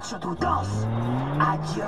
surtout danse. Adieu.